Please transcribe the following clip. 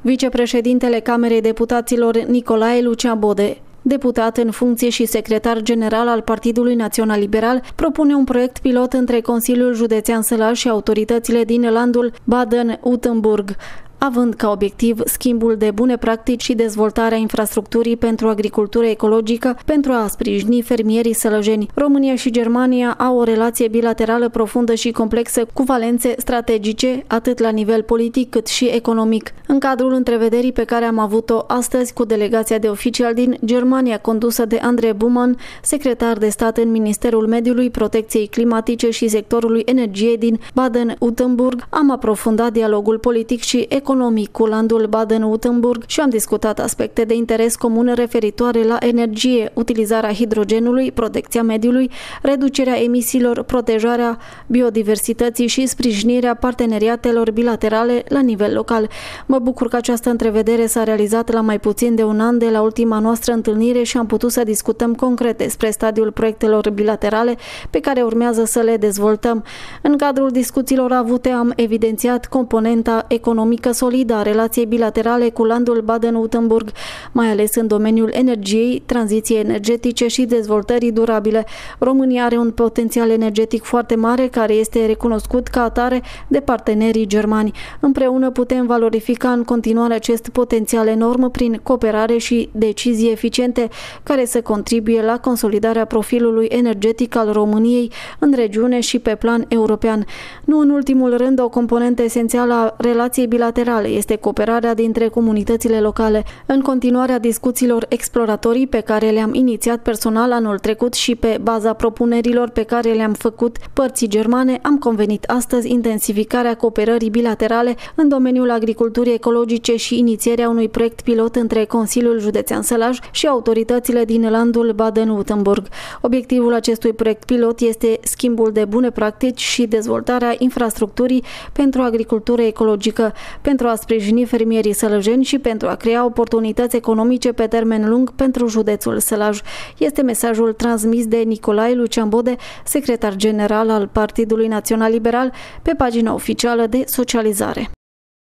Vicepreședintele Camerei Deputaților Nicolae Lucian Bode deputat în funcție și secretar general al Partidului Național Liberal, propune un proiect pilot între Consiliul Județean Sălaș și autoritățile din landul Baden-Württemberg având ca obiectiv schimbul de bune practici și dezvoltarea infrastructurii pentru agricultură ecologică pentru a sprijini fermierii sălăjeni. România și Germania au o relație bilaterală profundă și complexă cu valențe strategice, atât la nivel politic cât și economic. În cadrul întrevederii pe care am avut-o astăzi cu delegația de oficial din Germania condusă de Andre Buman, secretar de stat în Ministerul Mediului, Protecției Climatice și sectorului energiei din Baden-Württemberg, am aprofundat dialogul politic și economic economic cu landul Baden-Württemberg și am discutat aspecte de interes comun referitoare la energie, utilizarea hidrogenului, protecția mediului, reducerea emisiilor, protejarea biodiversității și sprijinirea parteneriatelor bilaterale la nivel local. Mă bucur că această întrevedere s-a realizat la mai puțin de un an de la ultima noastră întâlnire și am putut să discutăm concret despre stadiul proiectelor bilaterale pe care urmează să le dezvoltăm. În cadrul discuțiilor avute am evidențiat componenta economică solidă a relației bilaterale cu landul Baden-Württemberg, mai ales în domeniul energiei, tranziției energetice și dezvoltării durabile. România are un potențial energetic foarte mare care este recunoscut ca atare de partenerii germani. Împreună putem valorifica în continuare acest potențial enorm prin cooperare și decizii eficiente care să contribuie la consolidarea profilului energetic al României în regiune și pe plan european. Nu în ultimul rând, o componentă esențială a relației bilaterale generale este cooperarea dintre comunitățile locale. În continuarea discuțiilor exploratorii pe care le-am inițiat personal anul trecut și pe baza propunerilor pe care le-am făcut părții germane, am convenit astăzi intensificarea cooperării bilaterale în domeniul agriculturii ecologice și inițierea unui proiect pilot între Consiliul Județean Sălaj și autoritățile din landul Baden-Württemberg. Obiectivul acestui proiect pilot este schimbul de bune practici și dezvoltarea infrastructurii pentru agricultură ecologică. Pentru pentru a sprijini fermierii sălăjeni și pentru a crea oportunități economice pe termen lung pentru județul Sălaj. Este mesajul transmis de Nicolae Lucian Bode, secretar general al Partidului Național Liberal, pe pagina oficială de socializare.